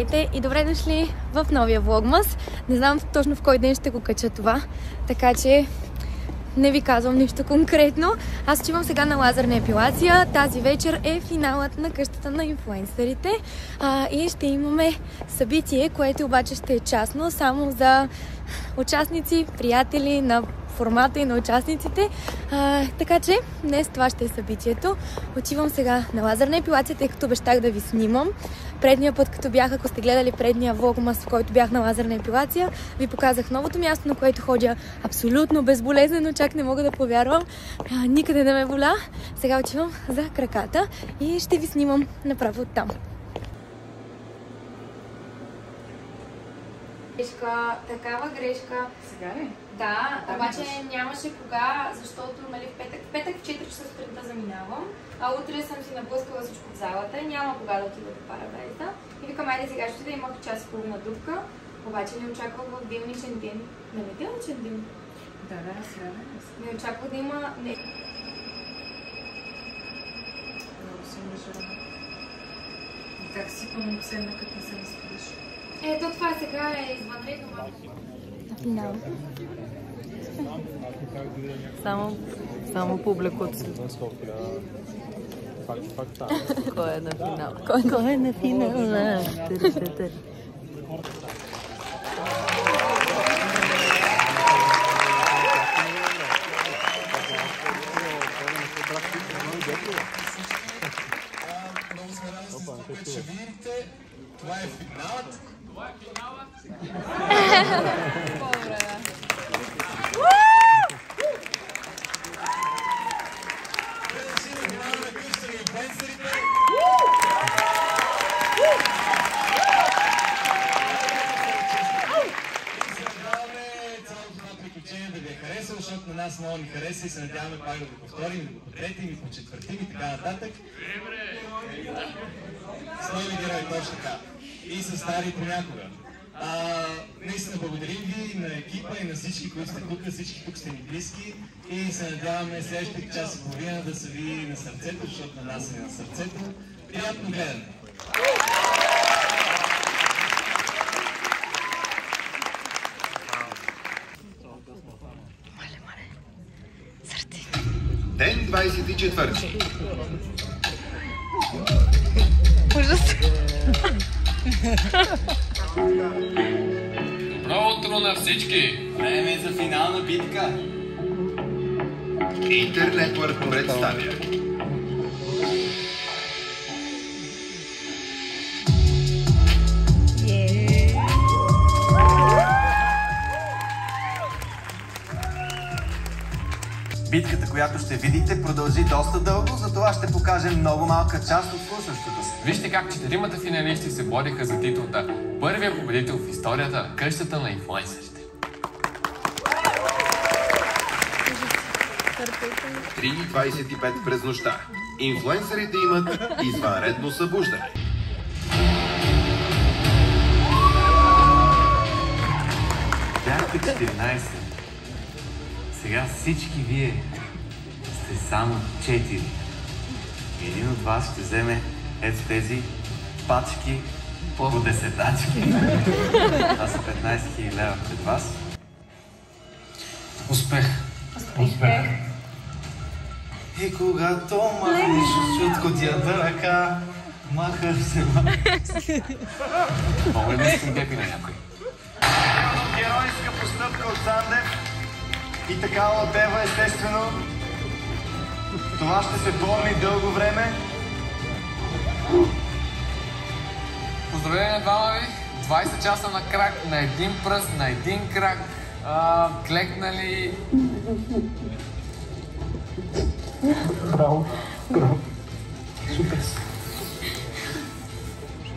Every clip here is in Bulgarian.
Здравейте и добре дошли в новия влогмас. Не знам точно в кой ден ще го кача това, така че не ви казвам нищо конкретно. Аз отивам сега на лазерна епилация. Тази вечер е финалът на къщата на инфлуенсърите а, и ще имаме събитие, което обаче ще е частно, само за участници, приятели на формата и на участниците. А, така че днес това ще е събитието. Отивам сега на лазерна епилация, тъй като обещах да ви снимам. Предния път, като бях, ако сте гледали предния влогмас, в който бях на лазерна епилация, ви показах новото място, на което ходя абсолютно безболезнено, чак не мога да повярвам. А, никъде не ме боля. Сега отивам за краката и ще ви снимам направо там. Грешка, такава грешка. Сега ли? Да, Да, обаче виждаш. нямаше кога, защото нали, в петък, в петък в 4 часа сутринта заминавам, а утре съм си наблъскала всичко в залата и няма кога да отида до парадайза. И викам, айде сега ще да имах час и половина дупка, обаче не очаквах в делничен ден. На неделничен ден. Да, да, сега да. Не очаквах да има... Не. Много съм. И как си пълно като не се разпидаш? Ето това сега е извънредно малко. Финал. Само, само публикото. Кой е на финал? Кой, кой е на финал? Тър-тър-тър. Много сме радостни за това, което ще видите. Това е финалът. Финала това е харесало, защото на нас много ни и се надяваме пак да го повторим, да го потретим и почетвъртим и така нататък. С нови герои, точно така. И с стари понякога. А, наистина благодарим ви на екипа и на всички, които сте тук, всички тук сте ни близки и се надяваме следващите час и половина да са ви на сърцето, защото на нас е на сърцето. Приятно гледане! Ден 24. Добро утро на всички! Време за финална битка. Интернетворк представя. Битката, която ще видите, продължи доста дълго, затова ще покажем много малка част от слушащото се. Вижте как четиримата финалисти се бориха за титлата Първия победител в историята на къщата на инфлуенсърите. 3.25 през нощта. Инфлуенсърите имат извънредно събуждане. Бяхте 14. Сега всички вие сте само 4. Един от вас ще вземе ето тези пачки по десетачки. Това са 15 000 лева пред вас. Успех! Успех! И когато махнеш чуткотията ръка, маха се Мога ли да искам гепи на някой? Геройска постъпка от Сандев и такава от Ева, естествено. Това ще се помни дълго време. Поздравление на двама ви! 20 часа на крак, на един пръст, на един крак. А, клекнали.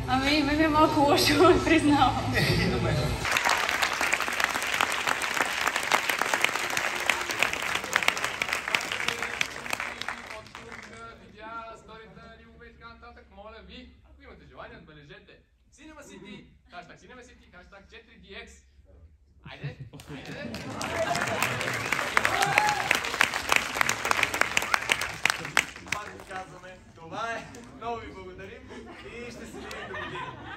Ами, ме ми е малко лошо, признавам. От тук видя сторите на Любове и така нататък. Моля ви, ако имате желание, отбележете. Cinema City, хаштаг Cinema City, хаштаг 4DX. Айде, айде. Пак казваме, това е. Много ви благодарим и ще се видим до година.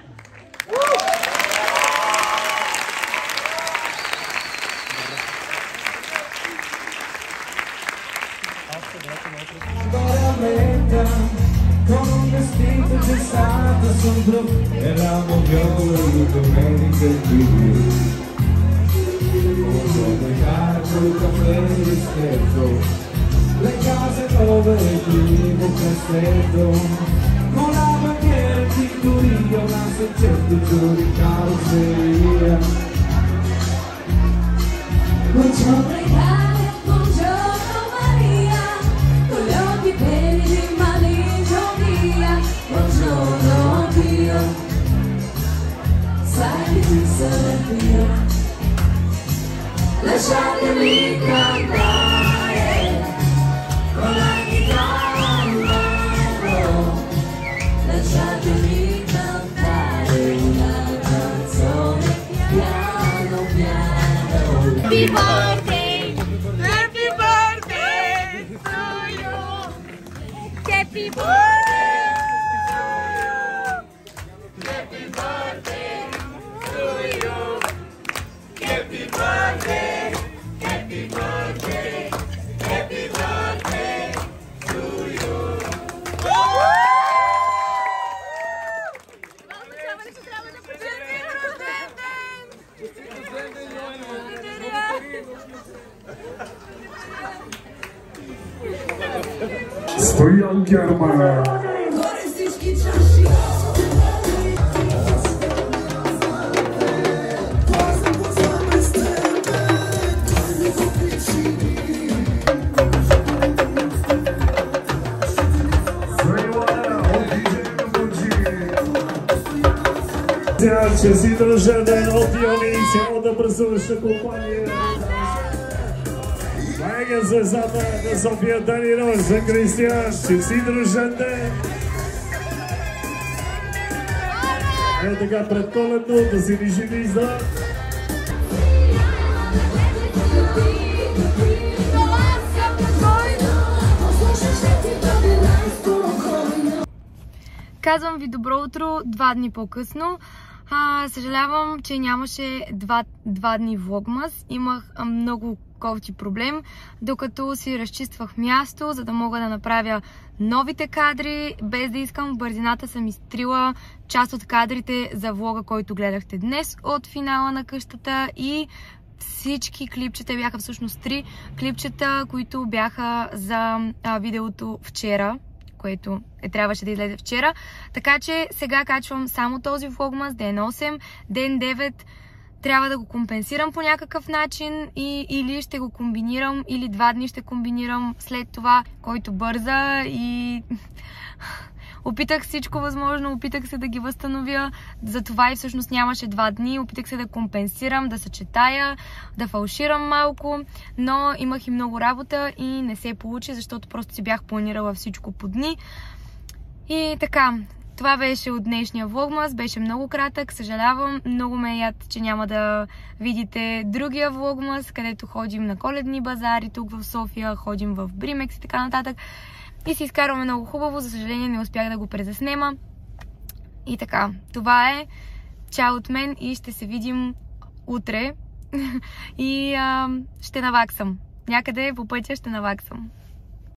Buongiorno Italia, buongiorno Maria, con gli occhi pieni di malinconia. Buongiorno Dio, sai che ti sono io. Lasciatemi cantare Birthday! não quero mais. Arte, Cidro Janeiro, Dionísio, outra pessoa, se companheira. Майка звездата на София Данилова за Кристиан, че си дружен ден. Е така предколедно да си ни живи за... Казвам ви добро утро два дни по-късно. Съжалявам, че нямаше два, два дни влогмас. Имах много кофти проблем, докато си разчиствах място, за да мога да направя новите кадри. Без да искам, бързината съм изтрила част от кадрите за влога, който гледахте днес от финала на къщата и всички клипчета бяха всъщност три клипчета, които бяха за а, видеото вчера, което е, трябваше да излезе вчера. Така че сега качвам само този влогмас, ден 8, ден 9 трябва да го компенсирам по някакъв начин и, или ще го комбинирам, или два дни ще комбинирам след това, който бърза и опитах всичко възможно, опитах се да ги възстановя, затова и всъщност нямаше два дни, опитах се да компенсирам, да съчетая, да фалширам малко, но имах и много работа и не се получи, защото просто си бях планирала всичко по дни. И така, това беше от днешния влогмас, беше много кратък, съжалявам, много ме яд, че няма да видите другия влогмас, където ходим на коледни базари тук в София, ходим в Бримекс и така нататък. И си изкарваме много хубаво, за съжаление не успях да го презаснема. И така, това е. Чао от мен и ще се видим утре. и а, ще наваксам. Някъде по пътя ще наваксам.